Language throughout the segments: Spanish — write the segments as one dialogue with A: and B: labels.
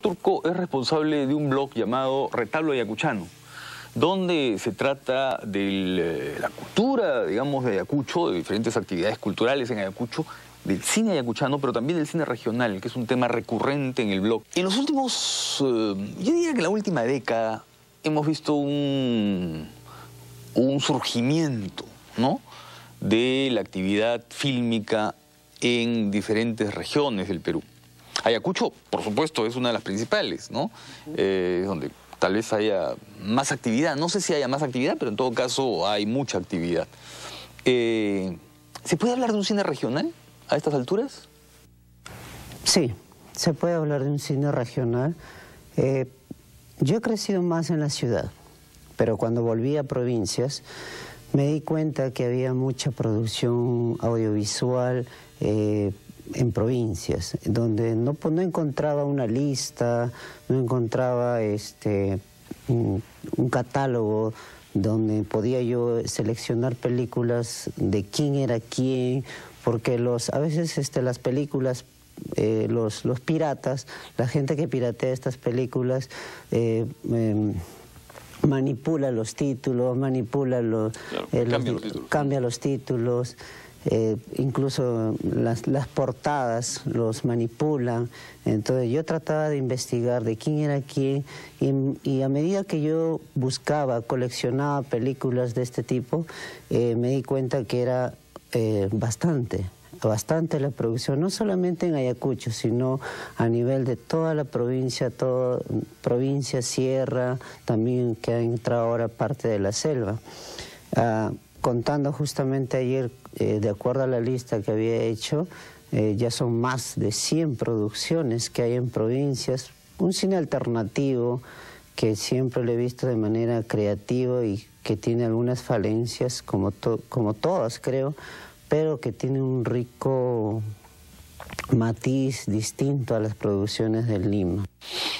A: Turco es responsable de un blog llamado Retablo Ayacuchano, donde se trata de la cultura, digamos, de Ayacucho, de diferentes actividades culturales en Ayacucho, del cine ayacuchano, pero también del cine regional, que es un tema recurrente en el blog. En los últimos, eh, yo diría que en la última década, hemos visto un, un surgimiento, ¿no?, de la actividad fílmica en diferentes regiones del Perú. Ayacucho, por supuesto, es una de las principales, ¿no? Eh, donde tal vez haya más actividad. No sé si haya más actividad, pero en todo caso hay mucha actividad. Eh, ¿Se puede hablar de un cine regional a estas alturas?
B: Sí, se puede hablar de un cine regional. Eh, yo he crecido más en la ciudad, pero cuando volví a provincias me di cuenta que había mucha producción audiovisual en provincias, donde no, pues, no encontraba una lista, no encontraba este, un, catálogo donde podía yo seleccionar películas de quién era quién, porque los, a veces este, las películas eh, los, los piratas, la gente que piratea estas películas, eh, em, manipula los títulos, manipula los,
A: eh, cambia, los títulos.
B: cambia los títulos. Eh, incluso las, portadas los manipulan. Entonces yo trataba de investigar de quién era quién y, a medida que yo buscaba, coleccionaba películas de este tipo, eh, me di cuenta que era eh, bastante bastante la producción, no solamente en Ayacucho, sino a nivel de toda la provincia, toda provincia, sierra, también que ha entrado ahora parte de la selva. Ah, contando justamente ayer, eh, de acuerdo a la lista que había hecho, eh, ya son más de 100 producciones que hay en provincias, un cine alternativo que siempre lo he visto de manera creativa y que tiene algunas falencias, como, como todas creo, pero que tiene un rico matiz distinto a las producciones del Lima.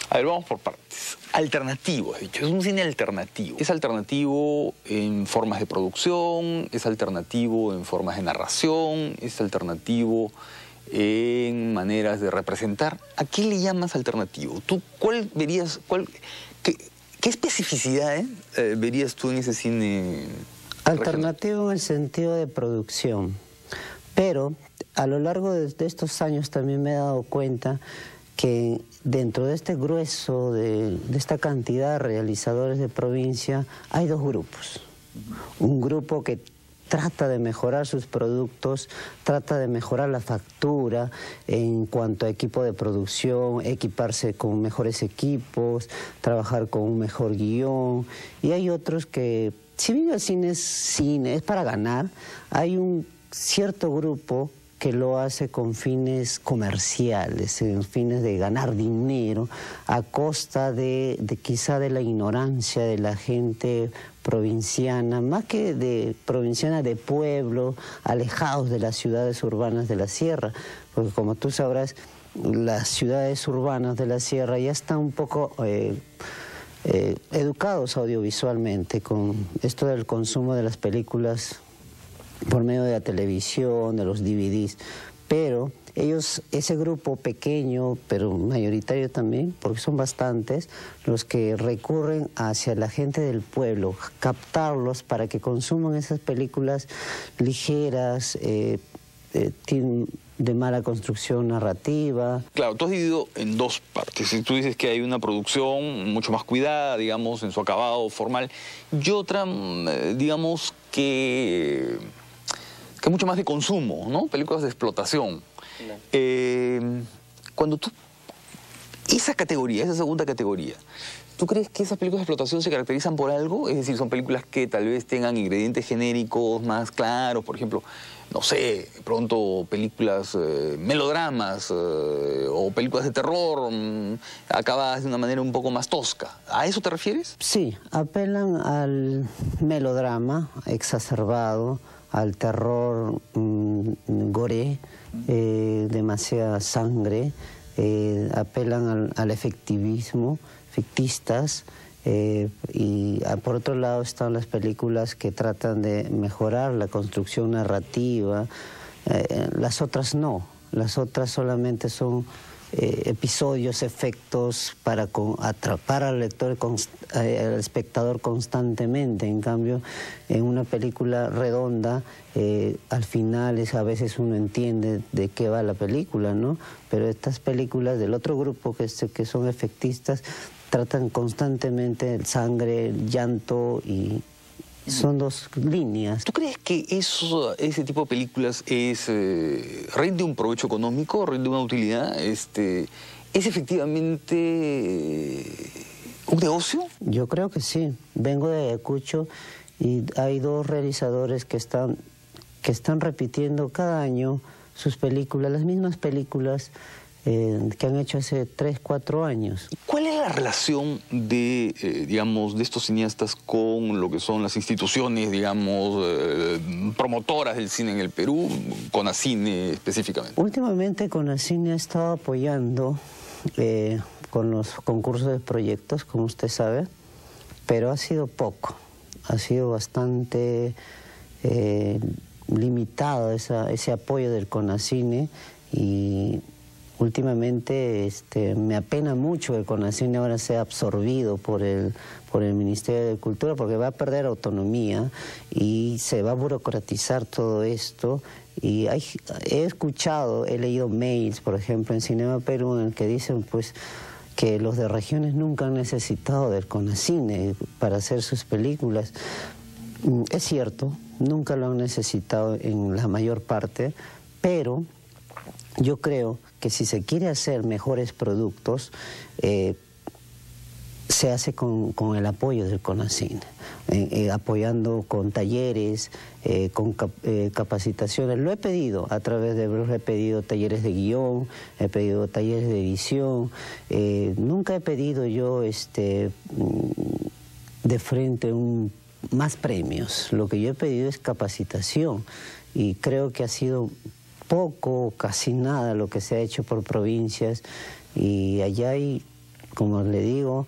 A: A ver, vamos por partes. Alternativo, has dicho, es un cine alternativo. Es alternativo en formas de producción, es alternativo en formas de narración, es alternativo en maneras de representar. ¿A qué le llamas alternativo? ¿Tú cuál verías, cuál, qué, especificidad eh, verías tú en ese cine?
B: Alternativo en el sentido de producción, pero a lo largo de, estos años también me he dado cuenta que dentro de este grueso, de, esta cantidad de realizadores de provincia, hay dos grupos. Un grupo que trata de mejorar sus productos, trata de mejorar la factura en cuanto a equipo de producción, equiparse con mejores equipos, trabajar con un mejor guion. Y hay otros que, si bien el cine es cine, es para ganar, hay un cierto grupo que lo hace con fines comerciales, en fines de ganar dinero, a costa de, quizá de la ignorancia de la gente provinciana, más que de provinciana de pueblo, alejados de las ciudades urbanas de la sierra, porque como tú sabrás, las ciudades urbanas de la sierra ya están un poco... Eh, eh, educados audiovisualmente con esto del consumo de las películas por medio de la televisión, de los DVDs, pero ellos, ese grupo pequeño, pero mayoritario también, porque son bastantes, los que recurren hacia la gente del pueblo, captarlos para que consuman esas películas ligeras, eh, eh, de mala construcción narrativa.
A: Claro, tú has dividido en dos partes. Tú dices que hay una producción mucho más cuidada, digamos, en su acabado formal, y otra, mm, eh, digamos, que que es mucho más de consumo, ¿no? Películas de explotación. Eh, cuando tú, esa categoría, esa segunda categoría, ¿tú crees que esas películas de explotación se caracterizan por algo? Es decir, son películas que tal vez tengan ingredientes genéricos más claros, por ejemplo, no sé, pronto películas, eh, melodramas eh, o películas de terror mm, acabadas de una manera un poco más tosca. ¿A eso te refieres?
B: Sí, apelan al melodrama exacerbado, al terror mm, gore, eh, demasiada sangre, eh, apelan al, efectivismo, fictistas, eh, y ah, por otro lado están las películas que tratan de mejorar la construcción narrativa, las otras no, las otras solamente son eh, episodios, efectos para atrapar al lector, eh, al espectador constantemente. En cambio, en una película redonda, eh, al final es, a veces uno entiende de qué va la película, ¿no? Pero estas películas del otro grupo que, que son efectistas tratan constantemente el sangre, el llanto y, son dos líneas.
A: ¿Tú crees que eso, ese tipo de películas es eh, rinde un provecho económico, rinde una utilidad? Este, ¿Es efectivamente eh, un negocio?
B: Yo creo que sí. Vengo de Ayacucho y hay dos realizadores que están, que están repitiendo cada año sus películas, las mismas películas eh, que han hecho hace 3, 4 años.
A: ¿Cuál es la relación de, eh, digamos, de estos cineastas con lo que son las instituciones, digamos, eh, promotoras del cine en el Perú, con Acine específicamente?
B: Últimamente Conacine ha estado apoyando con los concursos de proyectos, como usted sabe, pero ha sido poco, ha sido bastante limitado ese apoyo del Conacine y últimamente este, me apena mucho que Conacine ahora sea absorbido por el, por el Ministerio de Cultura porque va a perder autonomía y se va a burocratizar todo esto. Y he escuchado, he leído mails, por ejemplo, en Cinema Perú, en el que dicen pues que los de regiones nunca han necesitado del Conacine para hacer sus películas. Mm, es cierto, nunca lo han necesitado en la mayor parte, pero yo creo que si se quiere hacer mejores productos, eh, se hace con, el apoyo del CONACIN, eh, eh, apoyando con talleres, con capacitaciones. Lo he pedido a través de, he pedido talleres de guion, he pedido talleres de edición. nunca he pedido yo este, mm, de frente un, más premios. Lo que yo he pedido es capacitación y creo que ha sido poco, casi nada lo que se ha hecho por provincias y allá hay, como le digo,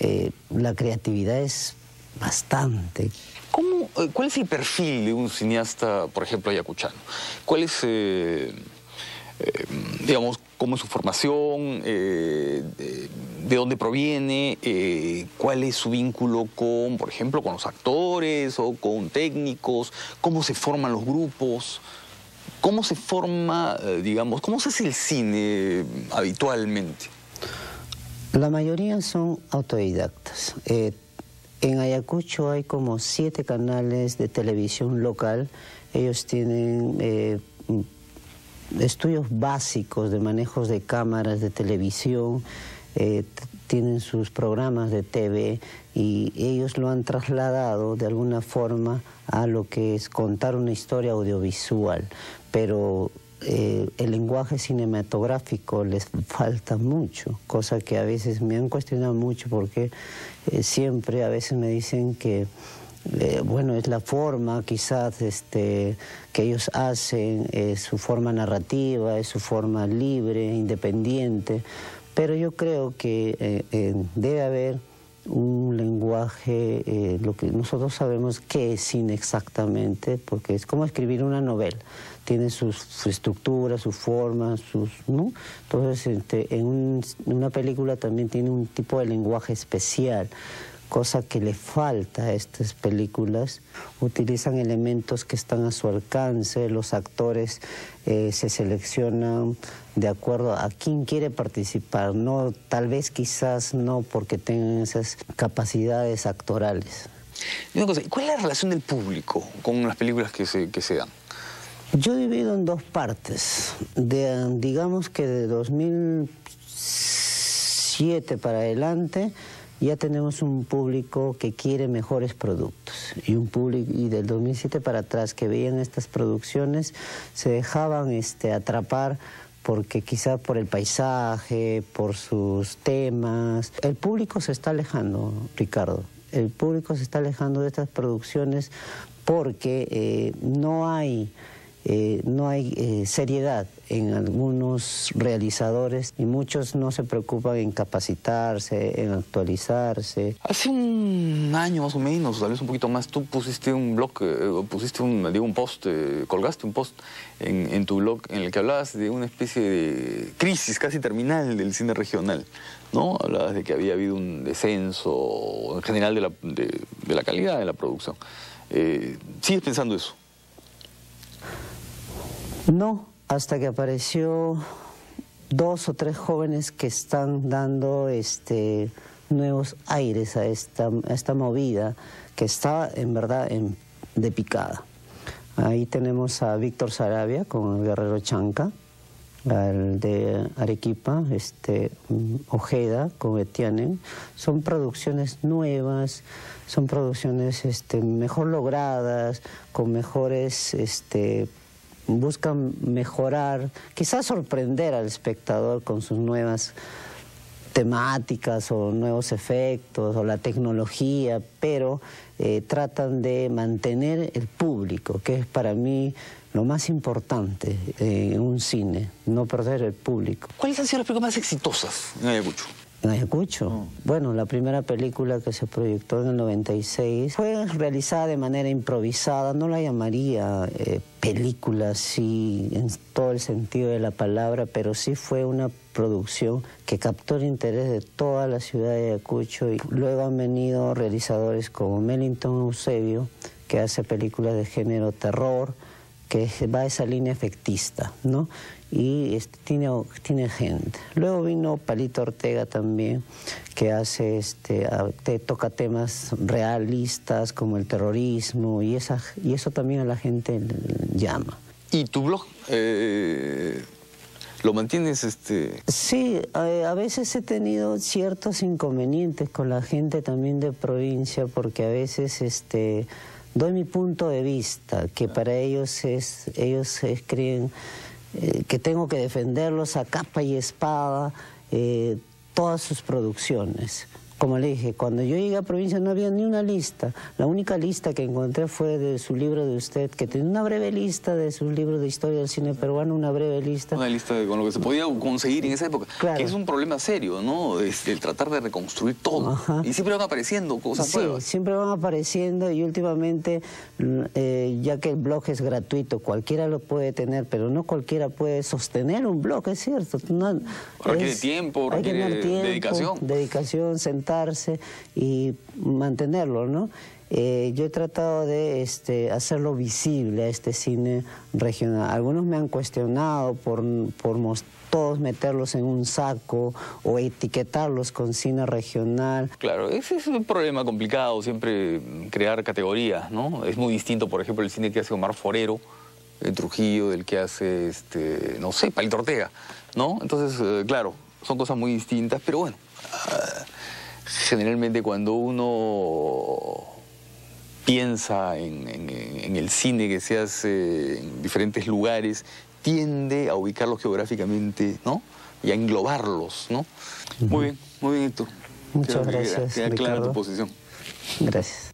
B: eh, la creatividad es bastante.
A: ¿Cómo, eh, ¿Cuál es el perfil de un cineasta, por ejemplo, ayacuchano? ¿Cuál es, eh, digamos, cómo es su formación, de, de, dónde proviene, cuál es su vínculo con, por ejemplo, con los actores o con técnicos, cómo se forman los grupos? ¿Cómo se forma, eh, digamos, cómo se hace el cine habitualmente?
B: La mayoría son autodidactas. Eh, en Ayacucho hay como siete canales de televisión local. Ellos tienen eh, estudios básicos de manejos de cámaras de televisión, tienen sus programas de TV y ellos lo han trasladado de alguna forma a lo que es contar una historia audiovisual pero eh, el lenguaje cinematográfico les falta mucho, cosa que a veces me han cuestionado mucho porque eh, siempre a veces me dicen que eh, bueno, es la forma quizás este, que ellos hacen, es su forma narrativa, es su forma libre, independiente, pero yo creo que debe haber un lenguaje, lo que nosotros sabemos qué es cine exactamente, porque es como escribir una novela tiene su, estructura, su forma, sus... ¿no? Entonces, este, en, una película también tiene un tipo de lenguaje especial, cosa que le falta a estas películas. Utilizan elementos que están a su alcance, los actores eh, se seleccionan de acuerdo a quién quiere participar, no, tal vez quizás no porque tengan esas capacidades actorales.
A: ¿Cuál es la relación del público con las películas que se, que se dan?
B: Yo divido en dos partes. De, digamos que de 2007 para adelante ya tenemos un público que quiere mejores productos y un público y del 2007 para atrás que veían estas producciones se dejaban este atrapar porque quizá por el paisaje, por sus temas, el público se está alejando, Ricardo. El público se está alejando de estas producciones porque eh, no hay eh, no hay eh, seriedad en algunos realizadores y muchos no se preocupan en capacitarse, en actualizarse.
A: Hace un año más o menos, tal vez un poquito más, tú pusiste un blog, eh, pusiste un, digo, un post, colgaste un post en, tu blog en el que hablabas de una especie de crisis casi terminal del cine regional, ¿no? Hablabas de que había habido un descenso en general de la, de la calidad de la producción. ¿Sigues pensando eso?
B: No, hasta que apareció dos o tres jóvenes que están dando este, nuevos aires a esta, esta movida que está en verdad de picada. Ahí tenemos a Víctor Sarabia con el Guerrero Chanca, al de Arequipa, este, Ojeda con Etienne. Son producciones nuevas, son producciones este, mejor logradas, con mejores este, buscan mejorar, quizás sorprender al espectador con sus nuevas temáticas o nuevos efectos o la tecnología, pero eh, tratan de mantener el público, que es para mí lo más importante en un cine, no perder el público.
A: ¿Cuáles han sido las películas más exitosas en Ayacucho?
B: En Ayacucho. Bueno, la primera película que se proyectó en el 96 fue realizada de manera improvisada, no la llamaría eh, película así en todo el sentido de la palabra, pero sí fue una producción que captó el interés de toda la ciudad de Ayacucho y luego han venido realizadores como Mellington Eusebio, que hace películas de género terror, que va a esa línea efectista, ¿no? Y este, tiene, tiene gente. Luego vino Palito Ortega también, que hace, este, te toca temas realistas como el terrorismo y, esa, y eso también a la gente llama.
A: ¿Y tu blog? Eh, ¿Lo mantienes? Este...
B: Sí, a, veces he tenido ciertos inconvenientes con la gente también de provincia porque a veces este, doy mi punto de vista, que para ellos es, ellos creen eh, que tengo que defenderlos a capa y espada, eh, todas sus producciones. Como le dije, cuando yo llegué a provincia no había ni una lista. La única lista que encontré fue de su libro de usted, que tiene una breve lista de su libro de historia del cine peruano, una breve lista.
A: Una lista de, con lo que se podía conseguir en esa época. Claro. Que es un problema serio, ¿no? el tratar de reconstruir todo. Y siempre van apareciendo cosas
B: sí, siempre van apareciendo y últimamente, mm, eh, ya que el blog es gratuito, cualquiera lo puede tener, pero no cualquiera puede sostener un blog, es cierto. No,
A: requiere tiempo, requiere tiempo, dedicación.
B: Dedicación, y mantenerlo, ¿no? Eh, yo he tratado de este, hacerlo visible a este cine regional. Algunos me han cuestionado por, por todos meterlos en un saco o etiquetarlos con cine regional.
A: Claro, ese es un problema complicado, siempre crear categorías, ¿no? Es muy distinto, por ejemplo, el cine que hace Omar Forero, en Trujillo, del que hace, este, no sé, Palito Ortega, ¿no? Entonces, eh, claro, son cosas muy distintas, pero bueno... Ah, generalmente cuando uno piensa en, el cine que se hace en diferentes lugares, tiende a ubicarlos geográficamente, ¿no? Y a englobarlos, ¿no? Muy bien, muy bien, Héctor.
B: Muchas gracias,
A: Queda clara tu posición.
B: Gracias.